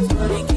God's putting